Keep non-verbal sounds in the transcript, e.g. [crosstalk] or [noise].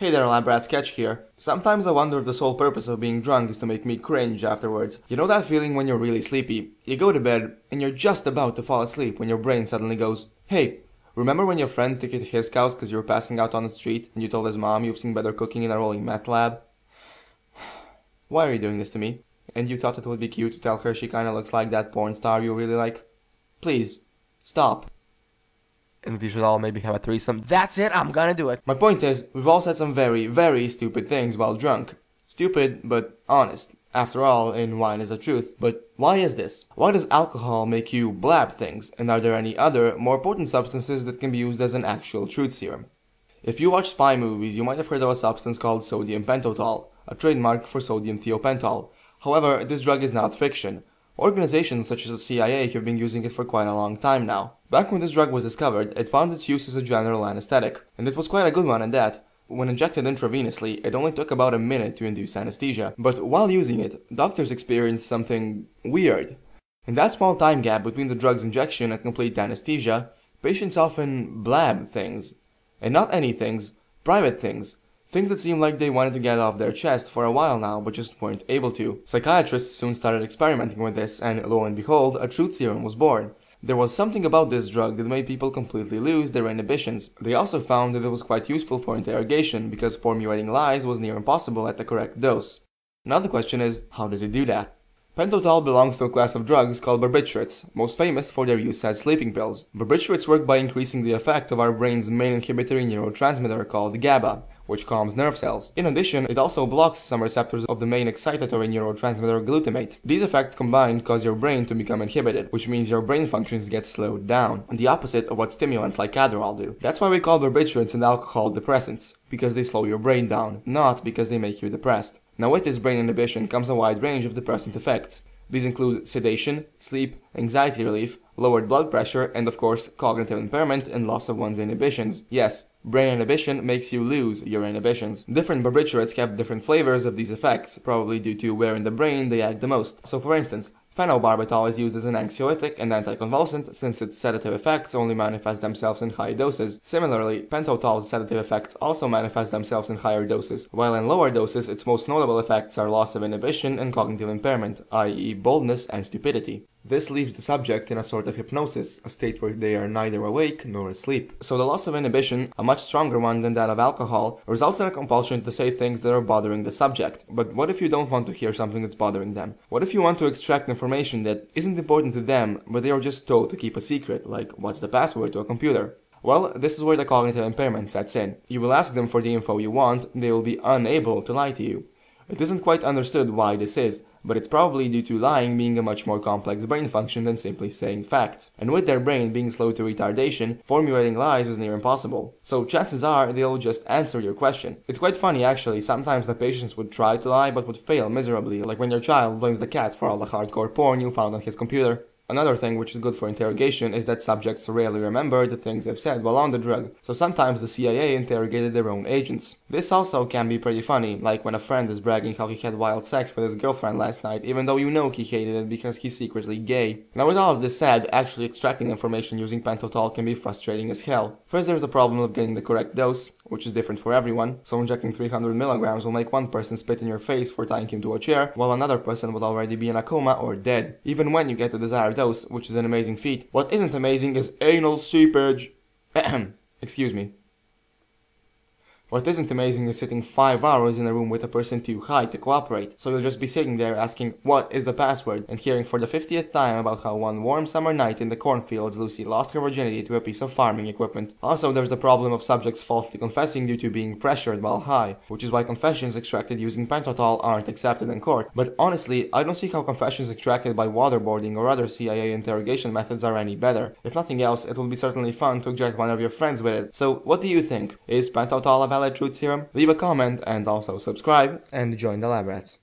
Hey there, lab rat sketch here. Sometimes I wonder if the sole purpose of being drunk is to make me cringe afterwards. You know that feeling when you're really sleepy? You go to bed, and you're just about to fall asleep when your brain suddenly goes, Hey, remember when your friend took you to his house because you were passing out on the street and you told his mom you've seen better cooking in a rolling meth lab? [sighs] Why are you doing this to me? And you thought it would be cute to tell her she kinda looks like that porn star you really like? Please, stop and we should all maybe have a threesome. That's it, I'm gonna do it. My point is, we've all said some very, very stupid things while drunk. Stupid, but honest. After all, in wine is the truth. But why is this? Why does alcohol make you blab things? And are there any other, more potent substances that can be used as an actual truth serum? If you watch spy movies, you might have heard of a substance called sodium pentothal, a trademark for sodium thiopental. However, this drug is not fiction. Organizations such as the CIA have been using it for quite a long time now. Back when this drug was discovered, it found its use as a general anesthetic, and it was quite a good one at that. When injected intravenously, it only took about a minute to induce anesthesia, but while using it, doctors experienced something weird. In that small time gap between the drug's injection and complete anesthesia, patients often blab things. And not any things, private things, Things that seemed like they wanted to get off their chest for a while now, but just weren't able to. Psychiatrists soon started experimenting with this, and lo and behold, a truth serum was born. There was something about this drug that made people completely lose their inhibitions. They also found that it was quite useful for interrogation, because formulating lies was near impossible at the correct dose. Now the question is, how does it do that? Pentothal belongs to a class of drugs called barbiturates, most famous for their use as sleeping pills. Barbiturates work by increasing the effect of our brain's main inhibitory neurotransmitter called GABA, which calms nerve cells. In addition, it also blocks some receptors of the main excitatory neurotransmitter glutamate. These effects combined cause your brain to become inhibited, which means your brain functions get slowed down, the opposite of what stimulants like Adderall do. That's why we call barbiturates and alcohol depressants, because they slow your brain down, not because they make you depressed. Now with this brain inhibition comes a wide range of depressant effects. These include sedation, sleep, anxiety relief, lowered blood pressure, and of course, cognitive impairment and loss of one's inhibitions. Yes, brain inhibition makes you lose your inhibitions. Different barbiturates have different flavors of these effects, probably due to where in the brain they act the most. So for instance, Phenobarbital is used as an anxiolytic and anticonvulsant since its sedative effects only manifest themselves in high doses. Similarly, pentothal's sedative effects also manifest themselves in higher doses, while in lower doses its most notable effects are loss of inhibition and cognitive impairment, i.e. boldness and stupidity. This leaves the subject in a sort of hypnosis, a state where they are neither awake nor asleep. So the loss of inhibition, a much stronger one than that of alcohol, results in a compulsion to say things that are bothering the subject. But what if you don't want to hear something that's bothering them? What if you want to extract information that isn't important to them, but they are just told to keep a secret, like what's the password to a computer? Well, this is where the cognitive impairment sets in. You will ask them for the info you want, they will be unable to lie to you. It isn't quite understood why this is, but it's probably due to lying being a much more complex brain function than simply saying facts. And with their brain being slow to retardation, formulating lies is near impossible. So chances are they'll just answer your question. It's quite funny actually, sometimes the patients would try to lie but would fail miserably, like when your child blames the cat for all the hardcore porn you found on his computer. Another thing which is good for interrogation is that subjects rarely remember the things they've said while on the drug, so sometimes the CIA interrogated their own agents. This also can be pretty funny, like when a friend is bragging how he had wild sex with his girlfriend last night, even though you know he hated it because he's secretly gay. Now with all of this said, actually extracting information using pentothal can be frustrating as hell. First there's the problem of getting the correct dose, which is different for everyone, so injecting 300 milligrams will make one person spit in your face for tying him to a chair, while another person will already be in a coma or dead. Even when you get the desired which is an amazing feat. What isn't amazing is anal seepage. [clears throat] Excuse me. What isn't amazing is sitting 5 hours in a room with a person too high to cooperate, so you'll just be sitting there asking what is the password and hearing for the 50th time about how one warm summer night in the cornfields Lucy lost her virginity to a piece of farming equipment. Also there's the problem of subjects falsely confessing due to being pressured while high, which is why confessions extracted using pentothal aren't accepted in court. But honestly, I don't see how confessions extracted by waterboarding or other CIA interrogation methods are any better. If nothing else, it will be certainly fun to inject one of your friends with it. So what do you think? Is pentothal a truth serum? Leave a comment and also subscribe and join the lab rats.